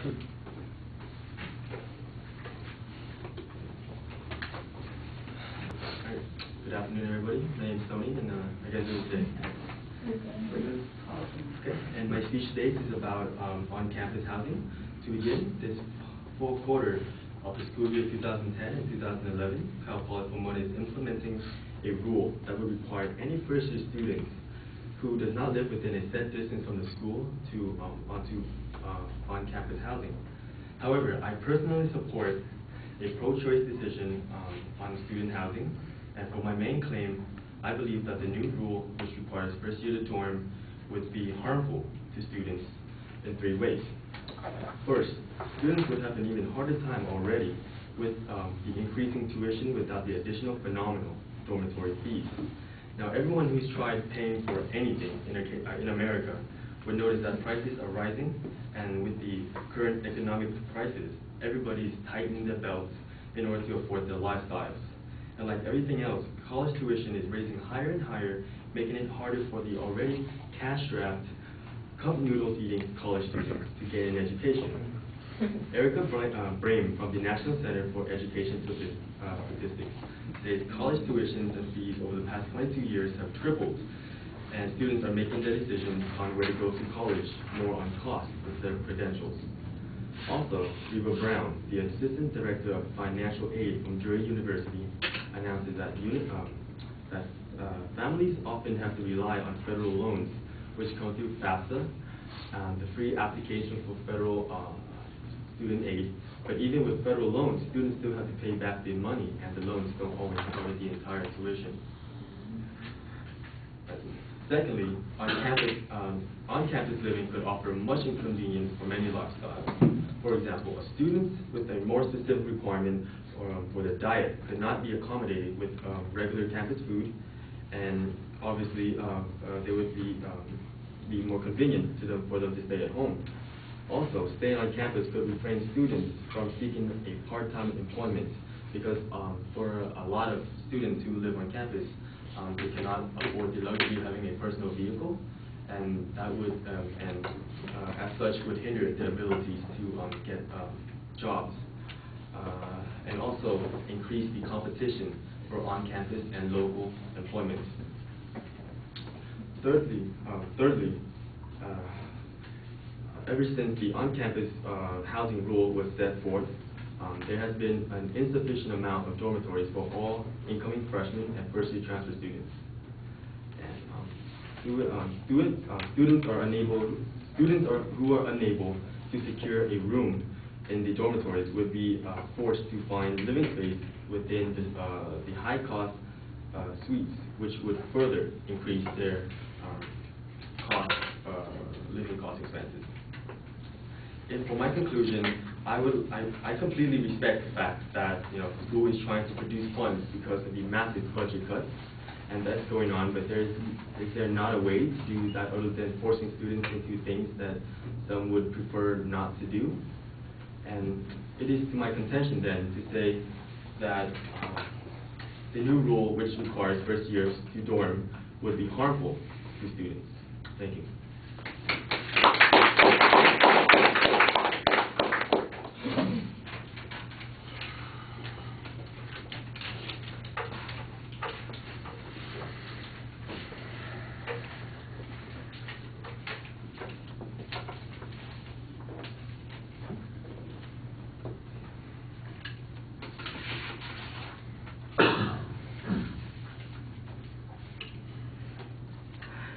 Good afternoon, everybody. My name is Tony, and uh, I guess it today. Okay, and my speech today is about um, on-campus housing. To begin, this fourth quarter of the school year 2010 and 2011, Cal Poly Pomona is implementing a rule that would require any first-year student who does not live within a set distance from the school to um, onto on-campus housing. However, I personally support a pro-choice decision um, on student housing, and for my main claim, I believe that the new rule, which requires first year to dorm, would be harmful to students in three ways. First, students would have an even harder time already with um, the increasing tuition without the additional phenomenal dormitory fees. Now, everyone who's tried paying for anything in, a, uh, in America would notice that prices are rising, and with the current economic prices, everybody's tightening their belts in order to afford their lifestyles. And like everything else, college tuition is raising higher and higher, making it harder for the already cash-strapped, cup noodles eating college students to get an education. Erica Bra- uh, Brame from the National Center for Education Statis- uh, Statistics says college tuitions and fees over the past 22 years have tripled, and students are making their decisions on where to go to college more on cost instead of credentials. Also, Reba Brown, the Assistant Director of Financial Aid from Drury University, announces that, um, that uh, families often have to rely on federal loans, which come through FAFSA, um, the free application for federal uh, student aid. But even with federal loans, students still have to pay back the money, and the loans don't always cover the entire tuition. Secondly, on-campus, um, on-campus living could offer much inconvenience for many lifestyles. For example, a student with a more specific requirement for, um, for their diet could not be accommodated with um, regular campus food, and obviously, uh, uh, they would be, um, be more convenient to them for them to stay at home. Also, staying on campus could refrain students from seeking a part-time employment because um, for a lot of students who live on campus, um, they cannot afford the luxury of having a personal vehicle, and that would, um, and uh, as such, would hinder their abilities to um, get um, jobs, uh, and also increase the competition for on-campus and local employment. Thirdly, uh, thirdly, uh, ever since the on-campus uh, housing rule was set forth, um, there has been an insufficient amount of dormitories for all incoming freshmen and first-year transfer students. And um, stu- um, student, uh, students are unable, students are, who are unable to secure a room in the dormitories would be uh, forced to find living space within the, uh, the high-cost uh, suites, which would further increase their um, cost, uh, living cost expenses. And for my conclusion, I would, I, I completely respect the fact that, you know, the school is trying to produce funds because of the massive budget cuts, and that's going on, but there's, is there not a way to do that other than forcing students into things that some would prefer not to do? And it is to my contention then to say that the new rule which requires first years to dorm would be harmful to students. Thank you.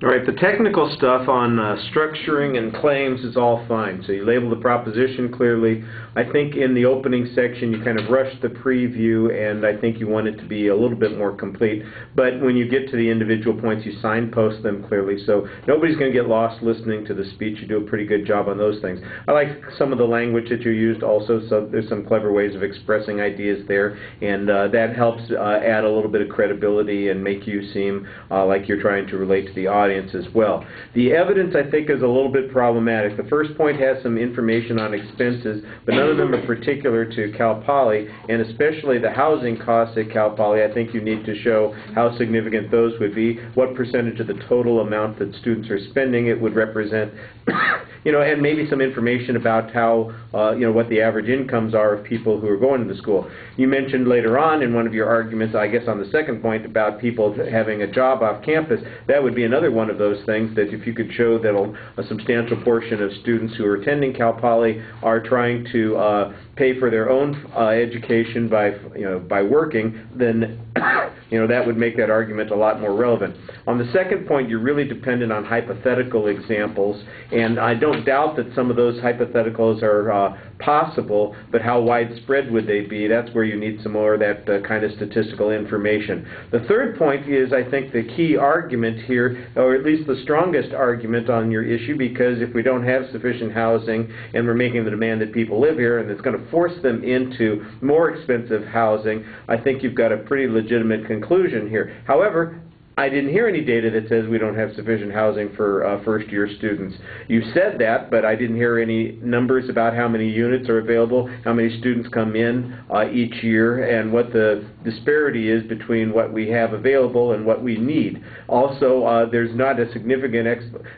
All right, the technical stuff on uh, structuring and claims is all fine. So you label the proposition clearly. I think in the opening section you kind of rushed the preview, and I think you want it to be a little bit more complete. But when you get to the individual points, you signpost them clearly. So nobody's going to get lost listening to the speech. You do a pretty good job on those things. I like some of the language that you used also. So there's some clever ways of expressing ideas there, and uh, that helps uh, add a little bit of credibility and make you seem uh, like you're trying to relate to the audience audience as well. The evidence, I think, is a little bit problematic. The first point has some information on expenses, but none of them are particular to Cal Poly, and especially the housing costs at Cal Poly. I think you need to show how significant those would be, what percentage of the total amount that students are spending it would represent, you know, and maybe some information about how, uh, you know, what the average incomes are of people who are going to the school. You mentioned later on in one of your arguments, I guess on the second point, about people having a job off campus. That would be another one of those things that if you could show that a a substantial portion of students who are attending Cal Poly are trying to uh, pay for their own uh, education by, you know, by working, then, you know, that would make that argument a lot more relevant. On the second point, you're really dependent on hypothetical examples, and I don't doubt that some of those hypotheticals are uh, possible, but how widespread would they be? That's where you need some more of that uh, kind of statistical information. The third point is, I think, the key argument here, or at least the strongest argument on your issue, because if we don't have sufficient housing and we're making the demand that people live here and it's going to force them into more expensive housing, I think you've got a pretty legitimate conclusion here. However, I didn't hear any data that says we don't have sufficient housing for uh, first-year students. You said that, but I didn't hear any numbers about how many units are available, how many students come in uh, each year, and what the disparity is between what we have available and what we need. Also, uh, there's not a significant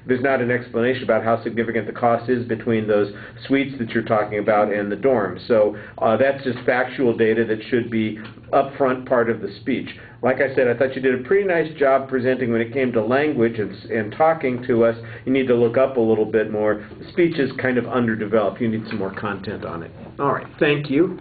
there's not an explanation about how significant the cost is between those suites that you're talking about and the dorms. So uh, that's just factual data that should be upfront part of the speech. Like I said, I thought you did a pretty nice job presenting when it came to language and, and talking to us. You need to look up a little bit more. The speech is kind of underdeveloped. You need some more content on it. All right. Thank you.